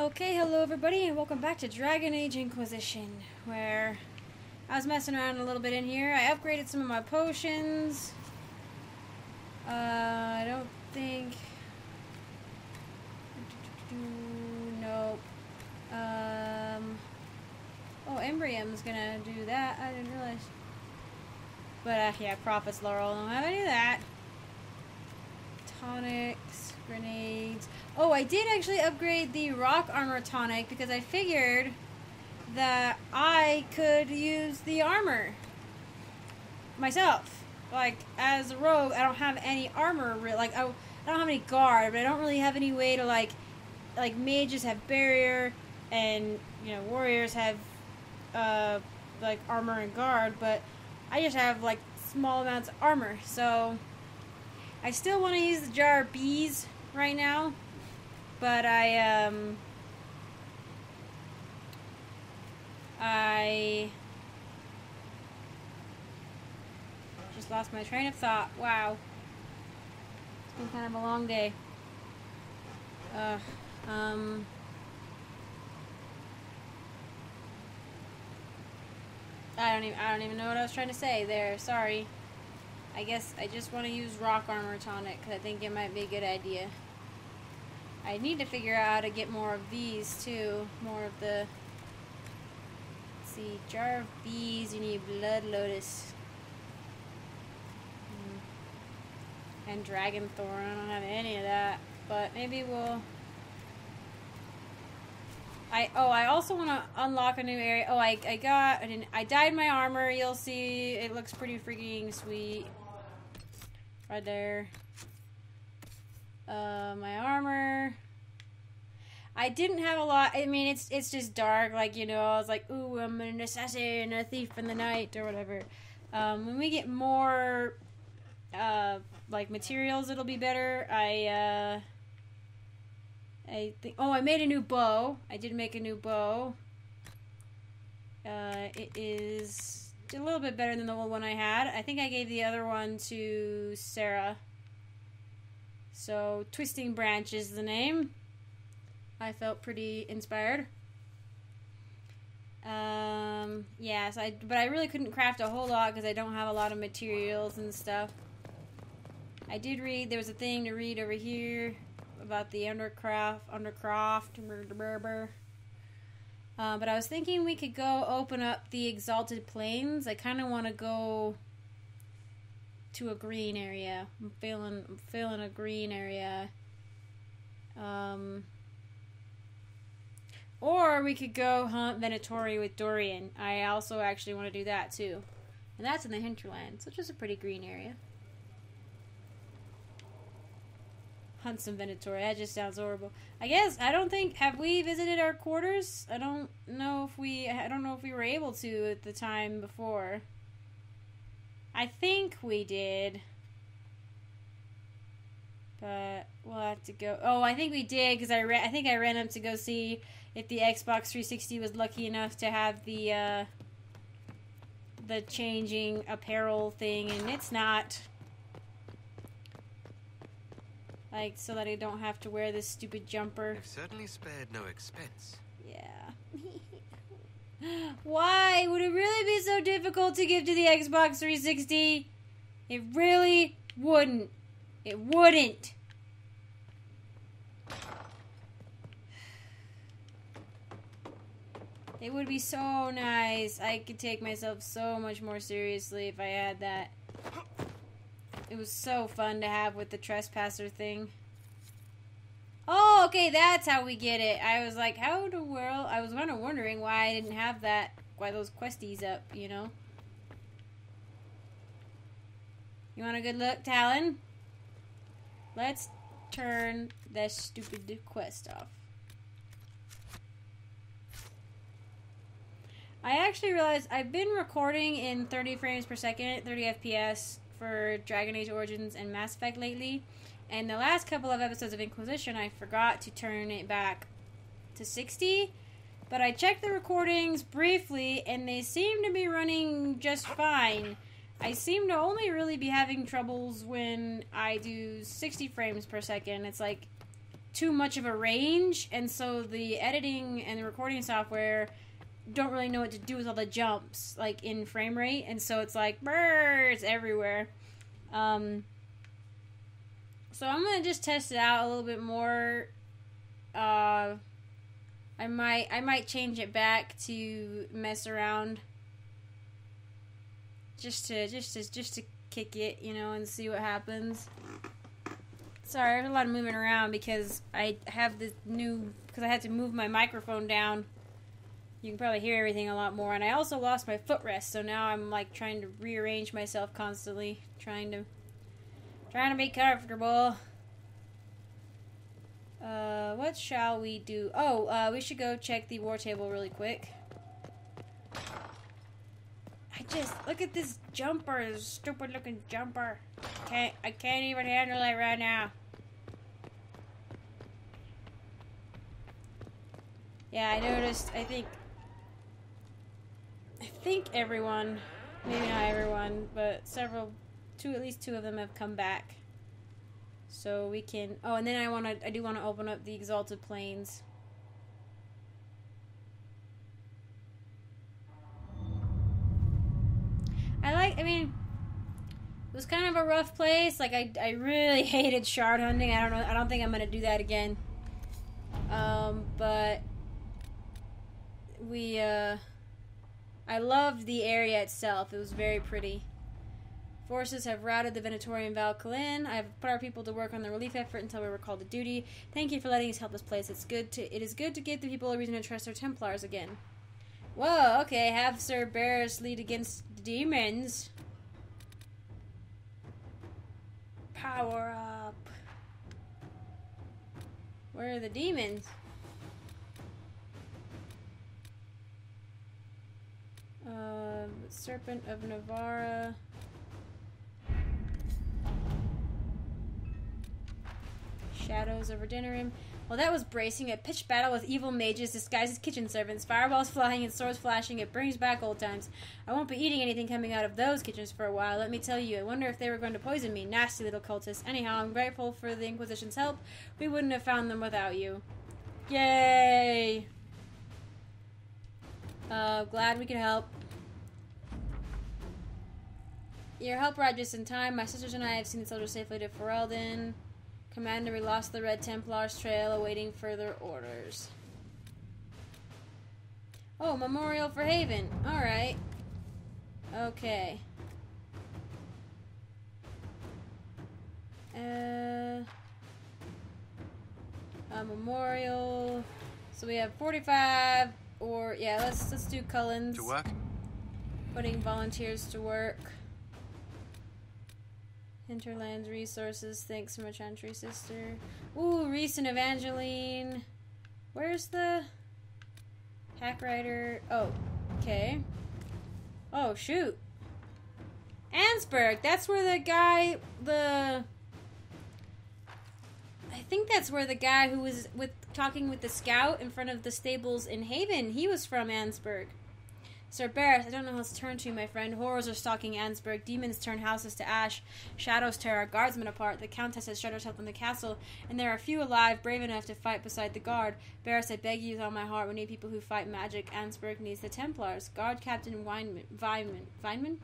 Okay, hello everybody, and welcome back to Dragon Age Inquisition, where I was messing around a little bit in here. I upgraded some of my potions. Uh, I don't think... Nope. Um... Oh, Embrium's gonna do that. I didn't realize. But, uh, yeah, Prophet's Laurel. I Don't have any of that. Tonics, grenades. Oh, I did actually upgrade the rock armor tonic because I figured that I could use the armor myself. Like, as a rogue, I don't have any armor. Like, I, I don't have any guard, but I don't really have any way to, like, like, mages have barrier, and, you know, warriors have, uh, like, armor and guard, but I just have, like, small amounts of armor, so I still want to use the jar of bees right now but I, um, I just lost my train of thought. Wow. It's been kind of a long day. Uh, um, I don't even, I don't even know what I was trying to say there. Sorry. I guess I just want to use rock armor tonic because I think it might be a good idea. I need to figure out how to get more of these too. More of the. see, jar of bees. You need blood lotus. Hmm. And dragon thorn. I don't have any of that, but maybe we'll. I oh I also want to unlock a new area. Oh I I got I didn't I dyed my armor. You'll see it looks pretty freaking sweet. Right there. Uh, my armor. I didn't have a lot. I mean, it's it's just dark. Like you know, I was like, "Ooh, I'm an assassin, a thief in the night, or whatever." Um, when we get more, uh, like materials, it'll be better. I uh, I think. Oh, I made a new bow. I did make a new bow. Uh, it is a little bit better than the old one I had. I think I gave the other one to Sera. So, Twisting Branch is the name. I felt pretty inspired. Um, yeah, so I, but I really couldn't craft a whole lot because I don't have a lot of materials and stuff. I did read, there was a thing to read over here about the Undercroft, Undercroft, uh, but I was thinking we could go open up the Exalted Plains. I kind of want to go to a green area. I'm feeling I'm feeling a green area. Um, or we could go hunt Venatori with Dorian. I also actually want to do that too. And that's in the hinterlands, which is a pretty green area. Hunt some Venatori. That just sounds horrible. I guess I don't think have we visited our quarters? I don't know if we I don't know if we were able to at the time before. I think we did. But we'll have to go. Oh, I think we did because I ran. I think I ran up to go see if the Xbox 360 was lucky enough to have the uh, the changing apparel thing, and it's not. Like so that I don't have to wear this stupid jumper. You've certainly spared no expense. Why would it really be so difficult to give to the Xbox 360? It really wouldn't. It wouldn't. It would be so nice. I could take myself so much more seriously if I had that. It was so fun to have with the trespasser thing. Okay, that's how we get it. I was like, how the world? I was kind of wondering why I didn't have that, why those questies up, you know? You want a good look, Talon? Let's turn that stupid quest off. I actually realized I've been recording in 30 frames per second, 30 FPS for Dragon Age Origins and Mass Effect lately. And the last couple of episodes of Inquisition, I forgot to turn it back to 60. But I checked the recordings briefly, and they seem to be running just fine. I seem to only really be having troubles when I do 60 frames per second. It's like too much of a range, and so the editing and the recording software don't really know what to do with all the jumps, like in frame rate, and so it's like birds everywhere. Um, so I'm gonna just test it out a little bit more. Uh, I might I might change it back to mess around. Just to just to just to kick it, you know, and see what happens. Sorry, there's a lot of moving around because I have this new because I had to move my microphone down. You can probably hear everything a lot more, and I also lost my footrest, so now I'm like trying to rearrange myself constantly, trying to trying to be comfortable. Uh, what shall we do? Oh, uh, we should go check the war table really quick. I just look at this jumper, this stupid looking jumper. Can't I can't even handle it right now. Yeah, I noticed. I think. I think everyone, maybe not everyone, but several, two at least two of them have come back. So we can. Oh, and then I want to. I do want to open up the Exalted Plains. I like. I mean, it was kind of a rough place. Like I, I really hated shard hunting. I don't know. I don't think I'm gonna do that again. Um, but we. uh I loved the area itself. It was very pretty. Forces have routed the Venatorian Valkyrin. I have put our people to work on the relief effort until we were called to duty. Thank you for letting us help this place. It's good to it is good to give the people a reason to trust their Templars again. Whoa, okay, have Sir Barris lead against the demons. Power up. Where are the demons? Uh, Serpent of Nevarra. Shadows over Denerim. Well, that was bracing. A pitched battle with evil mages disguised as kitchen servants, fireballs flying and swords flashing. It brings back old times. I won't be eating anything coming out of those kitchens for a while, let me tell you. I wonder if they were going to poison me. Nasty little cultists. Anyhow, I'm grateful for the Inquisition's help. We wouldn't have found them without you. Yay! Uh, glad we could help. Your help arrived just in time. My sisters and I have seen the soldiers safely to Ferelden. Commander, we lost the Red Templars trail, awaiting further orders. Oh, memorial for Haven. Alright. Okay. Uh, a memorial. So we have 45 or yeah, let's let's do Cullen's. To work? Putting volunteers to work. Hinterlands resources. Thanks so much, Chantry Sister. Ooh, Reese and Evangeline. Where's the hack rider? Oh, okay. Oh shoot. Ansburg. That's where the guy the I think that's where the guy who was with talking with the scout in front of the stables in Haven, he was from Ansburg. Sir Barris, I don't know how to turn to you, my friend. Horrors are stalking Ansburg. Demons turn houses to ash. Shadows tear our guardsmen apart. The Countess has shut herself in the castle, and there are few alive brave enough to fight beside the guard. Barris, I beg you with all my heart, we need people who fight magic. Ansburg needs the Templars. Guard Captain Weinman. Weinman. Weinman?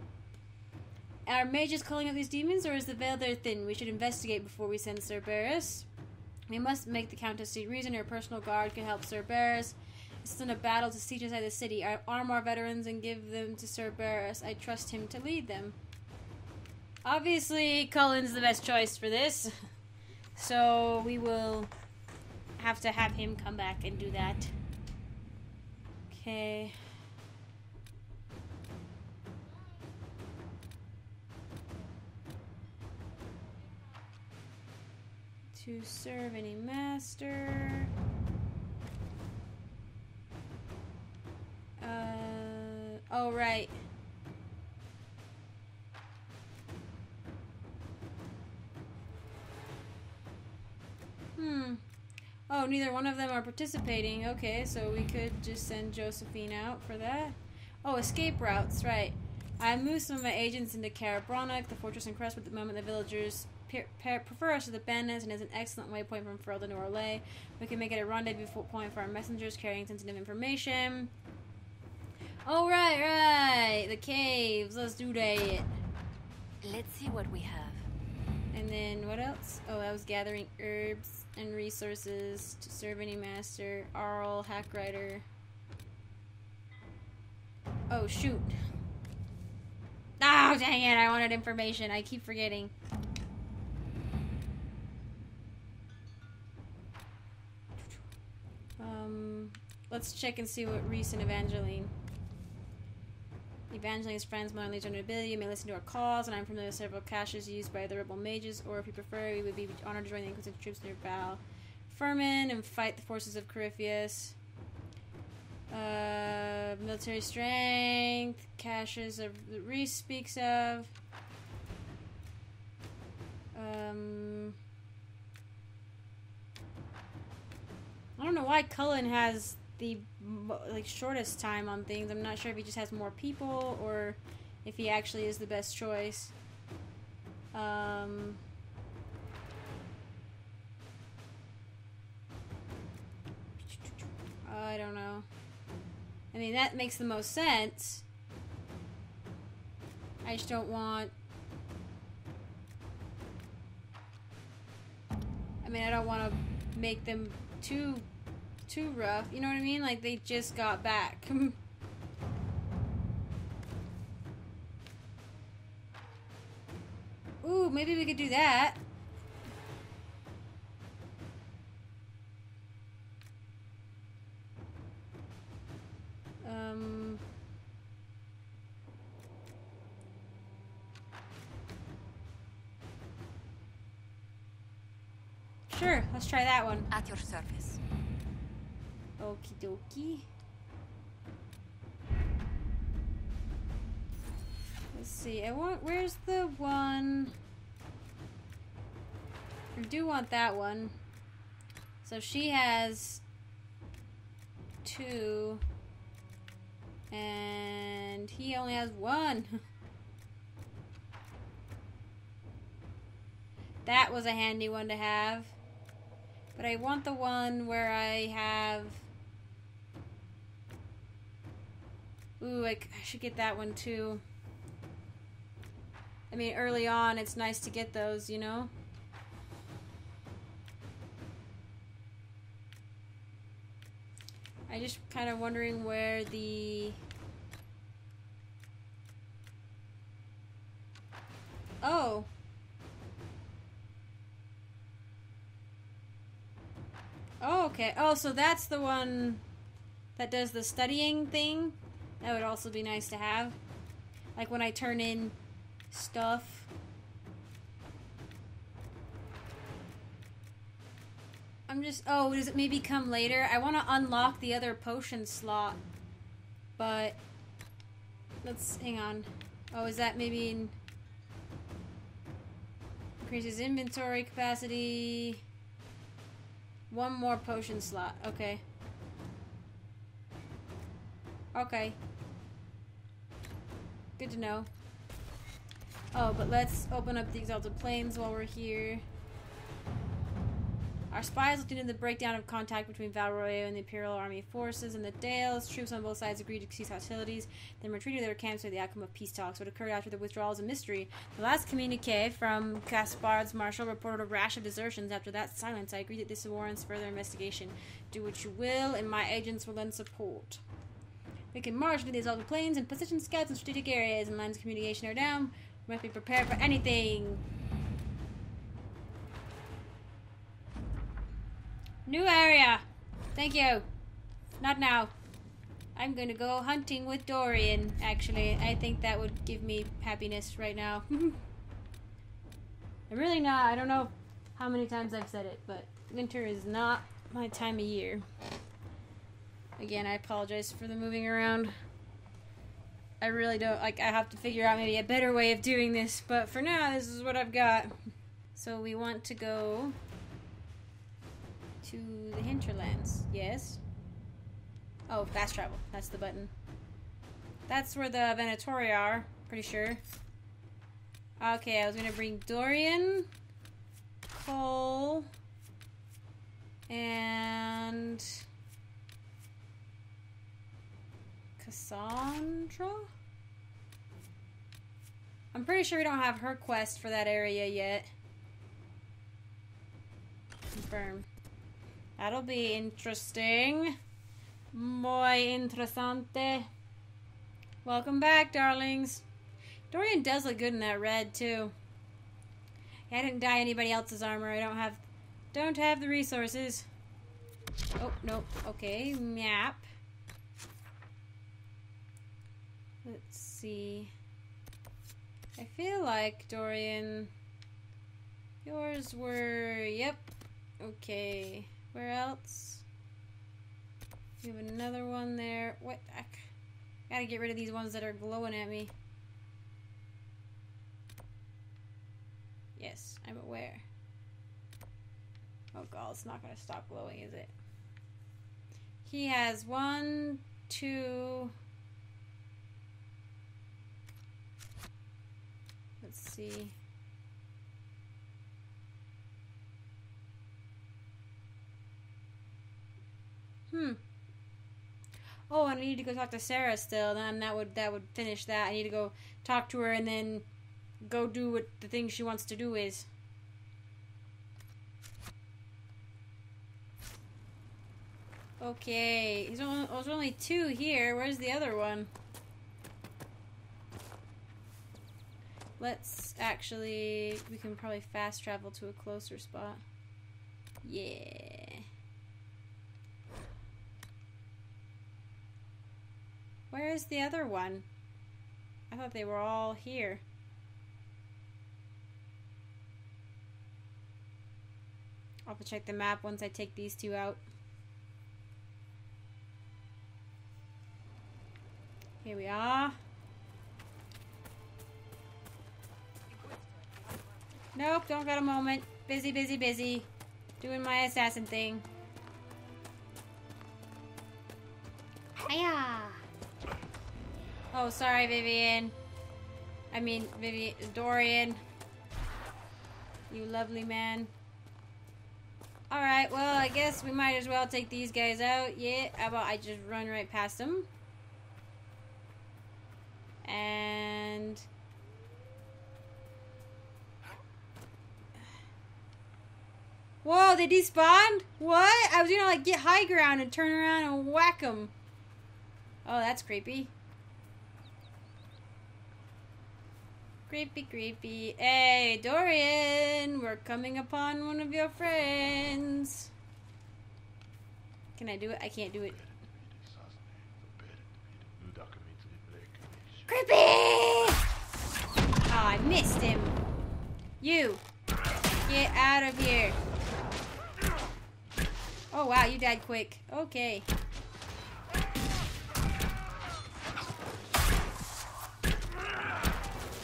Are mages calling out these demons, or is the veil there thin? We should investigate before we send Sir Barris. We must make the Countess see reason. Her personal guard can help Sir Barris. Isn't a battle to siege inside the city. I arm our veterans and give them to Sir Barris. I trust him to lead them. Obviously, Cullen's the best choice for this. So we will have to have him come back and do that. Okay. To serve any master. Uh, oh, right. Hmm. Oh, neither one of them are participating. Okay, so we could just send Josephine out for that. Oh, escape routes, right. I moved some of my agents into Caer Bronach, the fortress encrusted with the moment the villagers prefer us to the bandits and is an excellent waypoint from Ferl to Orlais. We can make it a rendezvous point for our messengers carrying sensitive information. Oh, right, right. The caves. Let's do that. Let's see what we have. And then what else? Oh, I was gathering herbs and resources to serve any master. Arl, hack writer. Oh, shoot. Oh, dang it. I wanted information. I keep forgetting. Um, let's check and see what Reese and Evangeline. Evangeline's friends to ability. You may listen to our calls, and I'm familiar with several caches used by the rebel mages, or if you prefer, we would be honored to join the Inquisitive troops near Val Firmin and fight the forces of Corypheus. Uh, military strength, caches of Reese speaks of. Um, I don't know why Cullen has the like shortest time on things. I'm not sure if he just has more people or if he actually is the best choice. Um, I don't know. I mean, that makes the most sense. I just don't want. I mean, I don't want to make them too too rough. You know what I mean? Like they just got back. Ooh, maybe we could do that. Um Sure, let's try that one. At your service. Okie dokie. Let's see. I want. Where's the one? I do want that one. So she has two, and he only has one. that was a handy one to have. But I want the one where I have. Ooh, I, I should get that one too. I mean, early on, it's nice to get those, you know? I'm just kind of wondering where the. Oh. Oh, okay. Oh, so that's the one that does the studying thing. That would also be nice to have. Like when I turn in stuff. I'm just. Oh, does it maybe come later? I want to unlock the other potion slot. But. Let's. Hang on. Oh, is that maybe in. Increases inventory capacity. One more potion slot. Okay. Okay. Good to know. Oh, but let's open up the Exalted Plains while we're here. Our spies looked into the breakdown of contact between Val Royeaux and the Imperial Army forces in the Dales. Troops on both sides agreed to cease hostilities, then retreated to their camps where the outcome of peace talks would occur after the withdrawal is a mystery. The last communique from Gaspard's marshal reported a rash of desertions. After that silence, I agree that this warrants further investigation. Do what you will, and my agents will lend support. We can march into these Exalted Plains and position scouts in strategic areas, and lines of communication are down. We must be prepared for anything. New area. Thank you. Not now. I'm going to go hunting with Dorian, actually. I think that would give me happiness right now. I'm really not. I don't know how many times I've said it, but winter is not my time of year. Again, I apologize for the moving around. I really don't like I have to figure out maybe a better way of doing this, but for now this is what I've got. So we want to go to the hinterlands. Yes. Oh, fast travel. That's the button. That's where the Venatori are, pretty sure. Okay, I was gonna bring Dorian Cole, And Cassandra? I'm pretty sure we don't have her quest for that area yet. Confirm. That'll be interesting. Muy interesante. Welcome back, darlings. Dorian does look good in that red too. Yeah, I didn't dye anybody else's armor. I don't have don't have the resources. Oh, nope. Okay, map. Let's see. I feel like Dorian yours were yep. Okay. Where else? We have another one there. What? I gotta get rid of these ones that are glowing at me. Yes, I'm aware. Oh god, it's not gonna stop glowing, is it? He has one, two. Let's see. Hmm. Oh, I need to go talk to Sera still. Then that would that would finish that. I need to go talk to her and then go do what the thing she wants to do is. Okay, there's only, there's only two here. Where's the other one? Let's actually, we can probably fast travel to a closer spot. Yeah. Where is the other one? I thought they were all here. I'll have to check the map once I take these two out. Here we are. Nope, don't got a moment. Busy, busy, busy. Doing my assassin thing. Hiya! Oh, sorry, Vivienne. I mean, Vivienne, Dorian. You lovely man. Alright, well, I guess we might as well take these guys out. Yeah, how about I just run right past them? And... Whoa, they despawned? What? I was gonna, like, get high ground and turn around and whack them. Oh, that's creepy. Creepy, creepy. Hey, Dorian! We're coming upon one of your friends. Can I do it? I can't do it. Creepy! Oh, I missed him. You. Get out of here. Oh, wow, you died quick. Okay.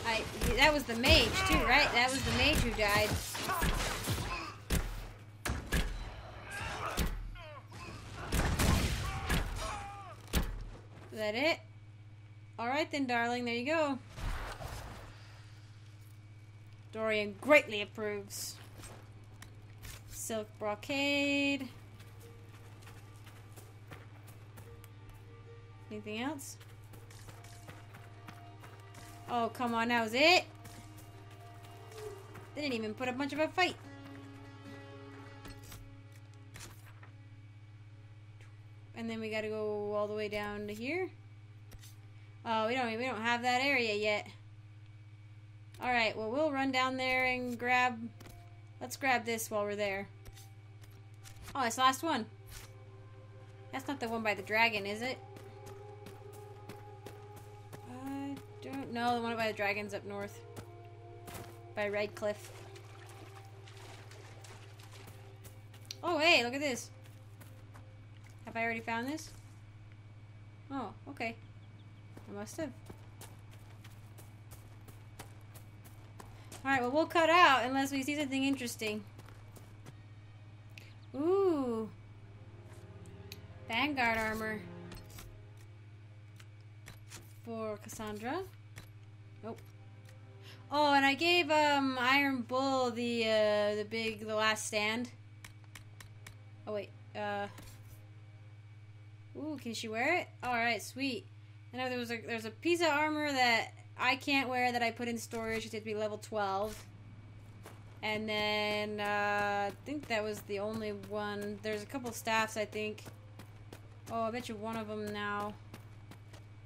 I, that was the mage, too, right? That was the mage who died. Is that it? Alright then, darling. There you go. Dorian greatly approves. Silk brocade. Anything else? Oh, come on, that was it? They didn't even put up much of a fight. And then we gotta go all the way down to here. Oh, we don't we don't have that area yet. Alright, well we'll run down there and grab let's grab this while we're there. Oh, it's the last one. That's not the one by the dragon, is it? Don't. The one by the dragon's up north. By Redcliffe. Oh, hey, look at this. Have I already found this? Oh, okay. I must have. Alright, well, we'll cut out unless we see something interesting. Ooh. Vanguard armor. For Cassandra. Nope. Oh, and I gave um Iron Bull the uh the big the last stand. Oh wait, uh. Ooh, can she wear it? All right, sweet. I know there was a there's a piece of armor that I can't wear that I put in storage. It had to be level twelve. And then uh, I think that was the only one. There's a couple staffs, I think. Oh, I bet you one of them now.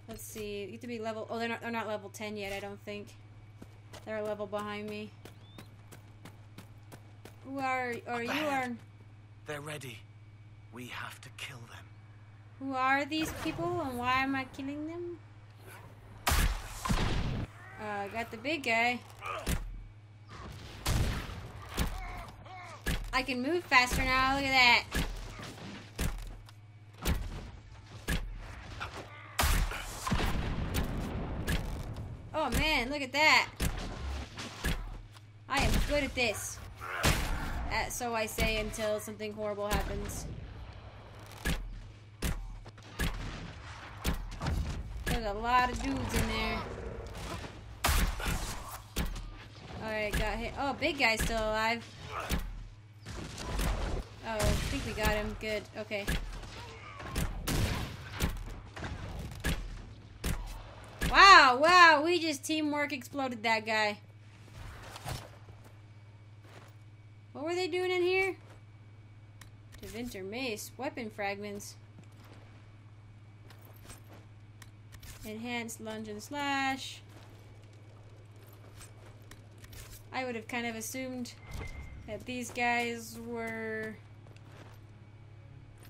Let's see. You have to be level. Oh, they're not. They're not level ten yet. I don't think. They're a level behind me. Who are? Or you are? They're ready. We have to kill them. Who are these people, and why am I killing them? Uh, got the big guy. I can move faster now. Look at that. Oh man, look at that. I am good at this. Uh, so I say until something horrible happens. There's a lot of dudes in there. Alright, got hit. Oh, big guy's still alive. Oh, I think we got him. Good. Okay. Wow, we just teamwork exploded that guy. What were they doing in here? Tevinter Mace, weapon fragments. Enhanced lunge and slash. I would have kind of assumed that these guys were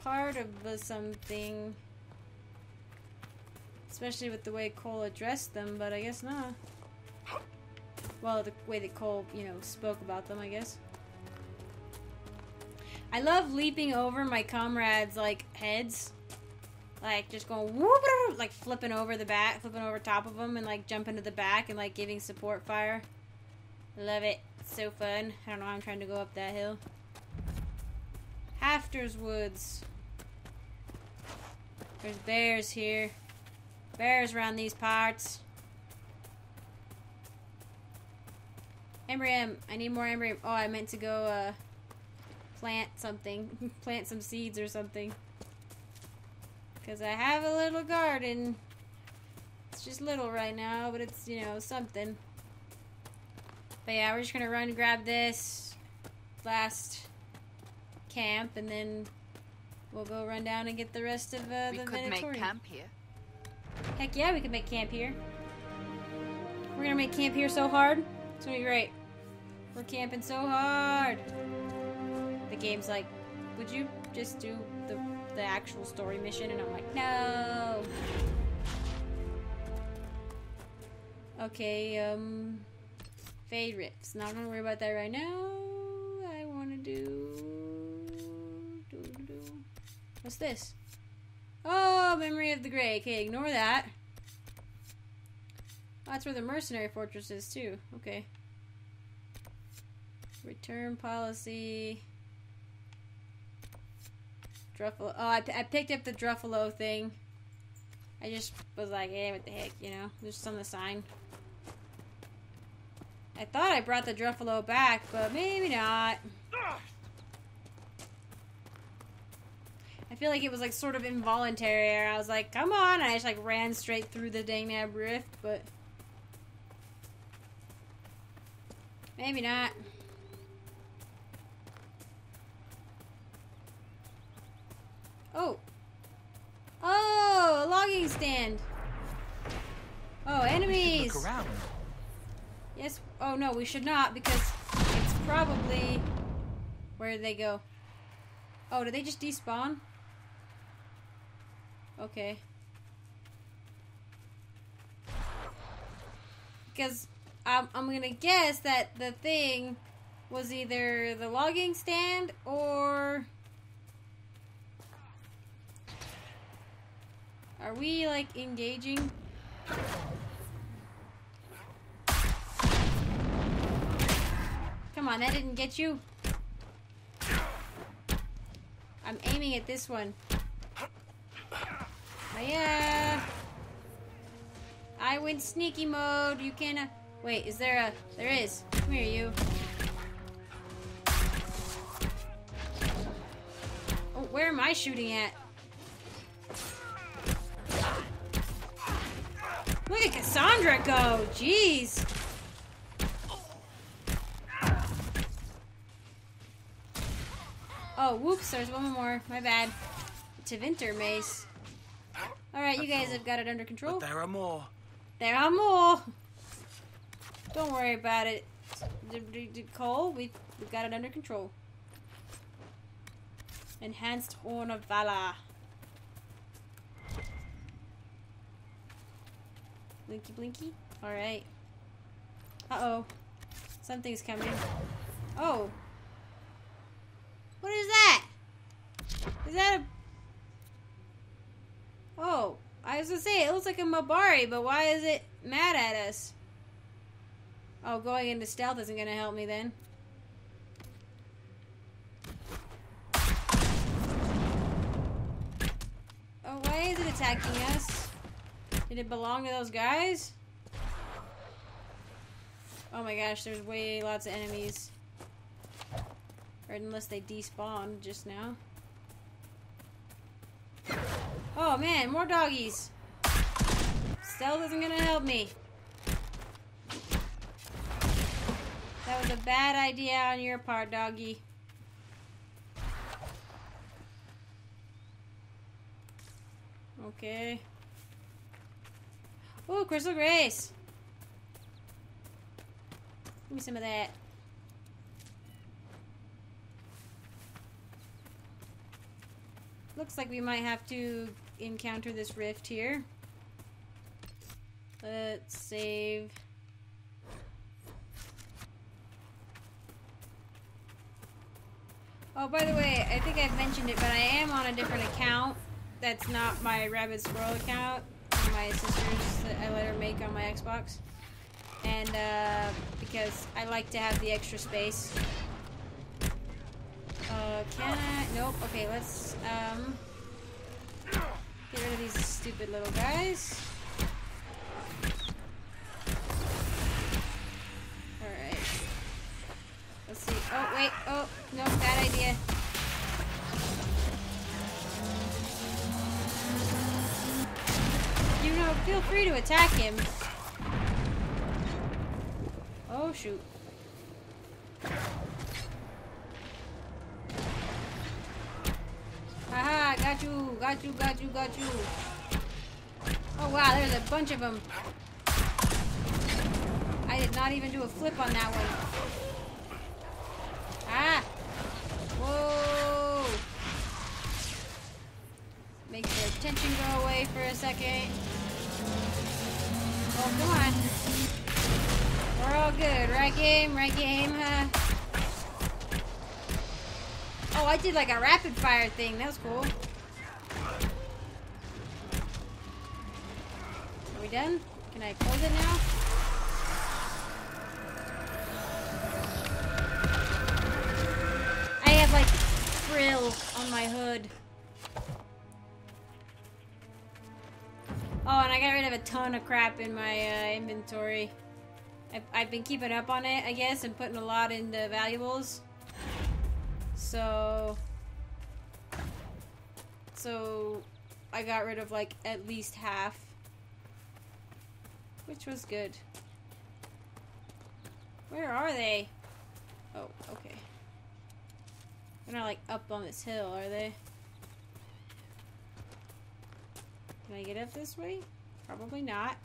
part of the something. Especially with the way Cole addressed them, but I guess not. Well, the way that Cole, you know, spoke about them, I guess. I love leaping over my comrades' like heads, like just going whoop, like flipping over the back, flipping over top of them, and like jumping to the back and like giving support fire. Love it. So fun. I don't know. I'm trying to go up that hill. Hafters Woods. There's bears here. Bears around these parts. Embrium. I need more embrium. Oh, I meant to go uh, plant something. plant some seeds or something. Because I have a little garden. It's just little right now, but it's, you know, something. But yeah, we're just going to run and grab this last camp, and then we'll go run down and get the rest of uh, the we could make camp here. Heck yeah, we can make camp here. We're gonna make camp here so hard. It's gonna be great. We're camping so hard. The game's like, would you just do the, the actual story mission? And I'm like, no. Okay, um, Fade Rifts. Not gonna worry about that right now. I wanna do, do, do, do. What's this? Oh, Memory of the Grey. Okay, ignore that. That's where the mercenary fortress is, too. Okay. Return policy. Druffalo. Oh, I, I picked up the Druffalo thing. I just was like, hey, what the heck, you know? There's just on the sign. I thought I brought the Druffalo back, but maybe not. I feel like it was like sort of involuntary. I was like, come on. And I just like ran straight through the Dangnab Rift, but maybe not. Oh. Oh, a logging stand. Oh, enemies. Look around. Yes. Oh no, we should not because it's probably where did they go? Oh, did they just despawn? Okay. Because I'm, I'm gonna guess that the thing was either the logging stand or. Are we like engaging? Come on, that didn't get you. I'm aiming at this one. Yeah. I went sneaky mode. You can. Uh, Wait, is there a... There is. Come here, you. Oh, where am I shooting at? Look at Cassandra go! Jeez! Oh, whoops, there's one more. My bad. Tevinter mace. Alright, you guys have got it under control. But there are more. There are more. Don't worry about it, Cole. We've, we've got it under control. Enhanced Horn of Valor. Blinky blinky. Alright. Uh-oh. Something's coming. Oh. What is that? Is that a... Oh. I was gonna say, it looks like a Mabari, but why is it mad at us? Oh, going into stealth isn't gonna help me then. Oh, why is it attacking us? Did it belong to those guys? Oh my gosh, there's way lots of enemies. Or unless they despawned just now. Oh man, more doggies. Stealth isn't gonna help me. That was a bad idea on your part, doggy. Okay. Oh, Crystal Grace. Give me some of that. Looks like we might have to encounter this rift here. Let's save. Oh, by the way, I think I've mentioned it, but I am on a different account. That's not my Rabid Squirrel account. My sister's that I let her make on my Xbox. And, uh, because I like to have the extra space. Uh, can I? Nope. Okay, let's, um, get rid of these stupid little guys. Alright. Let's see. Oh, wait. Oh, no, bad idea. You know, feel free to attack him. Oh, shoot. Haha, got you, got you, got you, got you. Oh wow, there's a bunch of them. I did not even do a flip on that one. Ah! Whoa! Make their tension go away for a second. Oh, come on. We're all good, right game? Right game, huh? Oh, I did like a rapid fire thing. That was cool. Are we done? Can I close it now? I have like frill on my hood. Oh, and I got rid of a ton of crap in my uh, inventory. I've, I've been keeping up on it, I guess, and putting a lot into valuables. So... So... I got rid of, like, at least half. Which was good. Where are they? Oh, okay. They're not, like, up on this hill, are they? Can I get up this way? Probably not.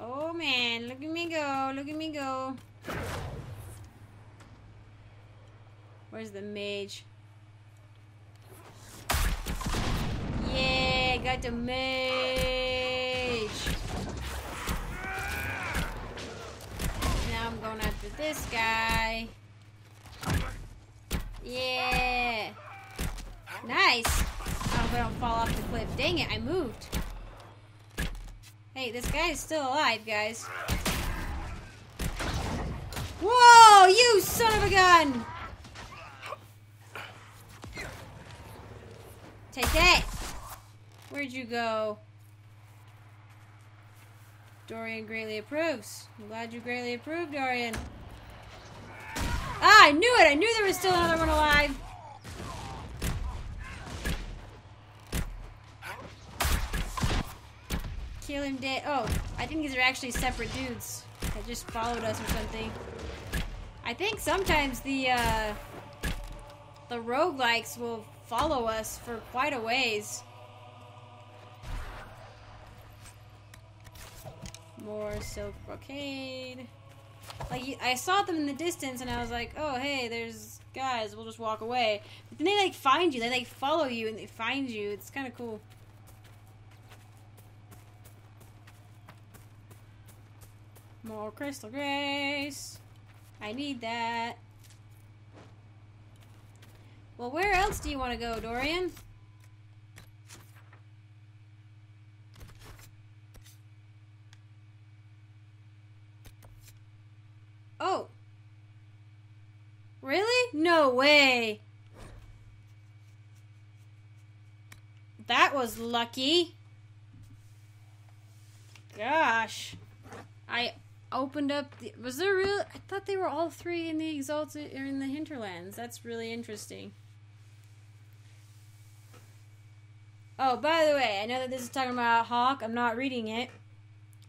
Oh man, look at me go, look at me go. Where's the mage? Yeah, got the mage. Now I'm going after this guy. Yeah. Nice. Oh, I hope I don't fall off the cliff. Dang it, I moved. Hey, this guy is still alive, guys. Whoa, you son of a gun! Take that! Where'd you go? Dorian greatly approves. I'm glad you greatly approved, Dorian. Ah, I knew it! I knew there was still another one alive. Kill him dead. Oh, I think these are actually separate dudes that just followed us or something. I think sometimes the, uh, the roguelikes will follow us for quite a ways. More silk brocade. Like I saw them in the distance, and I was like, "Oh, hey, there's guys. We'll just walk away." But then they like find you. They like follow you, and they find you. It's kind of cool. More crystal grace. I need that. Well, where else do you want to go, Dorian? Oh. Really? No way. That was lucky. Gosh. I opened up the, was there real I thought they were all three in the exalted or in the hinterlands. That's really interesting. Oh, by the way, I know that this is talking about Hawke. I'm not reading it.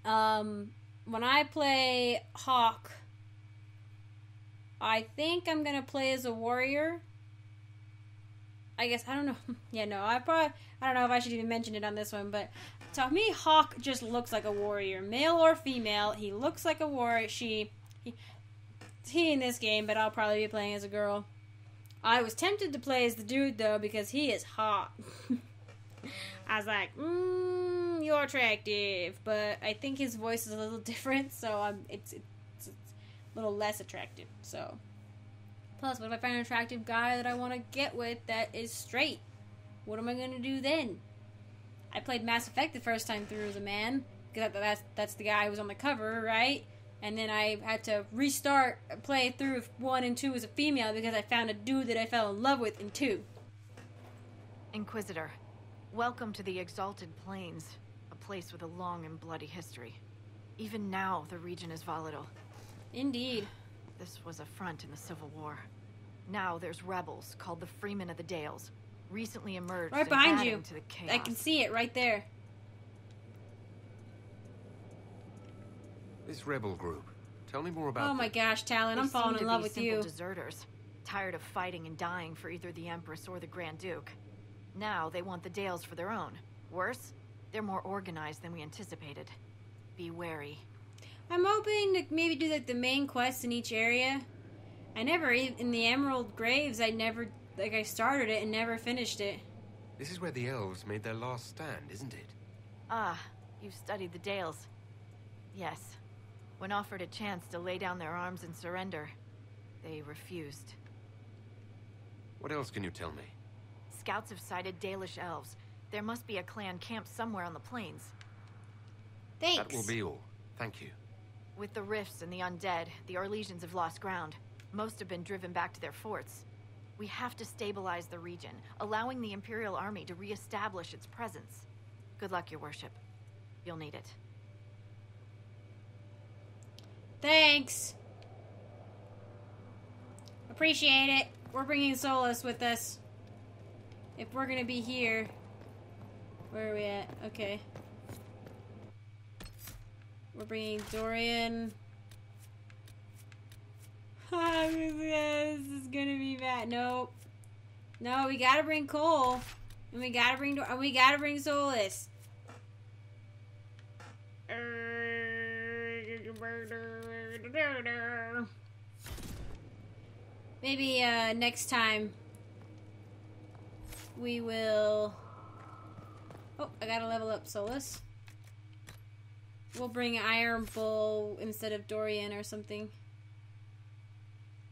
Um, when I play Hawke, I think I'm gonna play as a warrior. I guess I don't know. yeah, no, I probably I don't know if I should even mention it on this one, but to me, Hawke just looks like a warrior, male or female. He looks like a warrior. She, he, he in this game, but I'll probably be playing as a girl. I was tempted to play as the dude though because he is hot. I was like, mm, you're attractive, but I think his voice is a little different, so it's, it's it's a little less attractive. So, plus, what if I find an attractive guy that I want to get with that is straight? What am I gonna do then? I played Mass Effect the first time through as a man because that's that's the guy who was on the cover, right? And then I had to restart play through one and two as a female because I found a dude that I fell in love with in two. Inquisitor, welcome to the Exalted Plains, a place with a long and bloody history. Even now, the region is volatile. Indeed. This was a front in the Civil War. Now there's rebels called the Freemen of the Dales, recently emerged right behind you. to the chaos. I can see it right there. This rebel group. Tell me more about Oh them. my gosh, Talon, They I'm falling seem to in love be with simple you. deserters, tired of fighting and dying for either the Empress or the Grand Duke. Now they want the Dales for their own. Worse, they're more organized than we anticipated. Be wary. I'm hoping to maybe do like the main quests in each area. I never e- in the Emerald Graves. I never like I started it and never finished it. This is where the elves made their last stand, isn't it? Ah, you've studied the Dales. Yes. When offered a chance to lay down their arms and surrender, they refused. What else can you tell me? Scouts have sighted Dalish elves. There must be a clan camped somewhere on the plains. Thanks. That will be all. Thank you. With the rifts and the undead, the Orlesians have lost ground. Most have been driven back to their forts. We have to stabilize the region, allowing the Imperial Army to re-establish its presence. Good luck, your worship. You'll need it. Thanks. Appreciate it. We're bringing Solas with us. If we're gonna be here. Where are we at? Okay. We're bringing Dorian. this is gonna be bad. Nope. No, we gotta bring Cole. And we gotta bring and we gotta bring Solas. Maybe uh, next time we will. Oh, I gotta level up Solas. We'll bring Iron Bull instead of Dorian or something.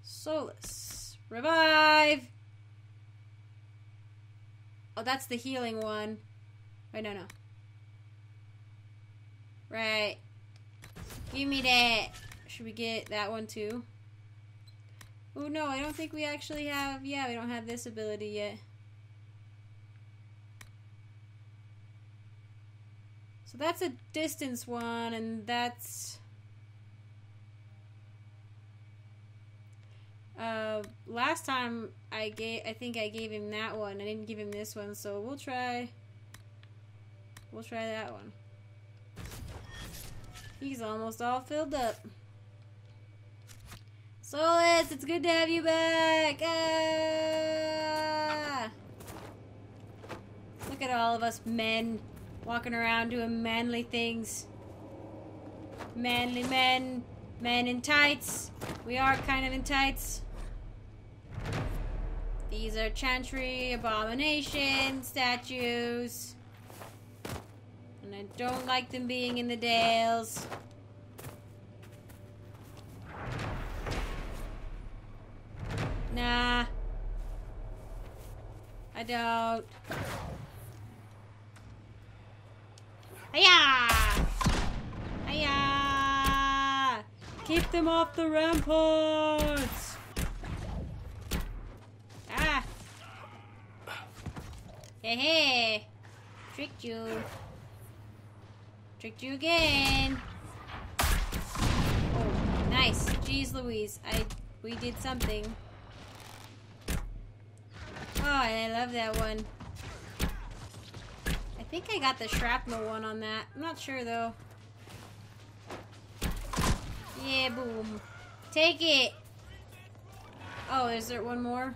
Solas. Revive! Oh, that's the healing one. Wait, no, no. Right. Give me that. Should we get that one too? Oh no, I don't think we actually have. Yeah, we don't have this ability yet. So that's a distance one, and that's. Uh, last time I gave, I think I gave him that one. I didn't give him this one, so we'll try. We'll try that one. He's almost all filled up. Solas, it's good to have you back. Ah! Look at all of us men walking around doing manly things. Manly men, men in tights. We are kind of in tights. These are Chantry Abomination statues. And I don't like them being in the Dales. Nah. I don't. Hiya! Hiya! Keep them off the ramparts! Ah! Hey, hey! Tricked you. Tricked you again. Oh, nice. Jeez Louise. I we did something. Oh, I love that one. I think I got the shrapnel one on that. I'm not sure though. Yeah, boom. Take it. Oh, is there one more?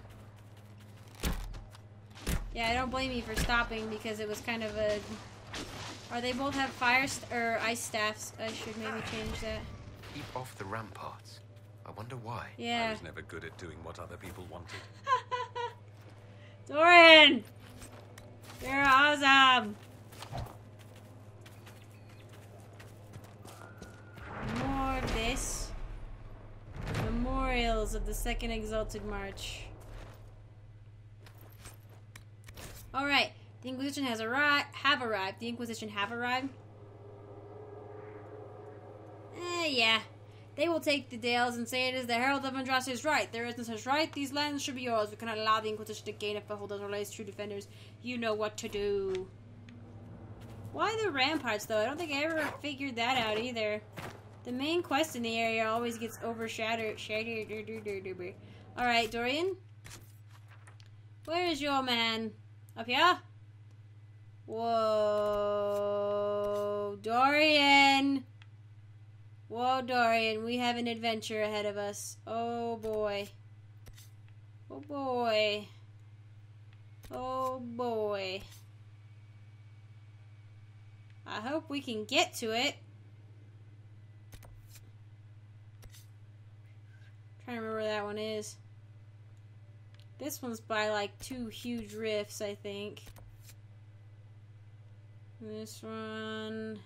Yeah, I don't blame you for stopping because it was kind of a. Are they both have fire st- or ice staffs? I should maybe change that. Keep off the ramparts. I wonder why. Yeah. I Yeah. was never good at doing what other people wanted. Dorian! You're awesome! More of this. Memorials of the Second Exalted March. Alright, the Inquisition has arrived. Have arrived. The Inquisition have arrived. Eh, yeah. They will take the Dales and say it is the Herald of Andraste's right. There is no such right. These lands should be yours. We cannot allow the Inquisition to gain a foothold on our last true defenders. You know what to do. Why the ramparts, though? I don't think I ever figured that out either. The main quest in the area always gets overshadowed. Shadowed. Alright, Dorian. Where is your man? Up here? Whoa. Dorian! Whoa, Dorian, we have an adventure ahead of us. Oh boy. Oh boy. Oh boy. I hope we can get to it. trying to remember where that one is. This one's by like two huge rifts, I think. This one.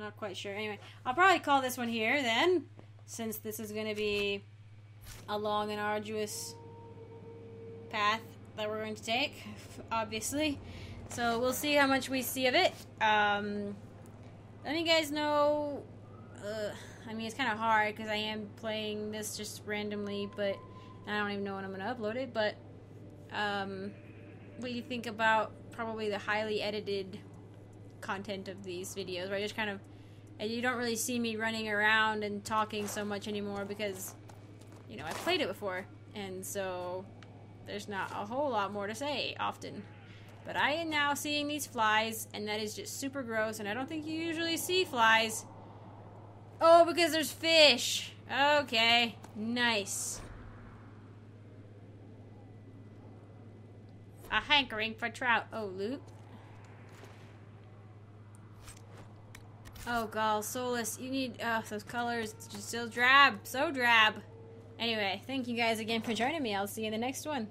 Not quite sure. Anyway, I'll probably call this one here then, since this is going to be a long and arduous path that we're going to take, obviously. So we'll see how much we see of it. Um, let me guys know. Uh, I mean, it's kind of hard because I am playing this just randomly, but I don't even know when I'm going to upload it. But um, what do you think about probably the highly edited content of these videos, where I just kind of and you don't really see me running around and talking so much anymore because you know I played it before, and so there's not a whole lot more to say often. But I am now seeing these flies, and that is just super gross, and I don't think you usually see flies. Oh, because there's fish. Okay, nice. A hankering for trout. Oh, loot. Oh, God, Solas, you need, oh, those colors, it's just so drab, so drab. Anyway, thank you guys again for joining me. I'll see you in the next one.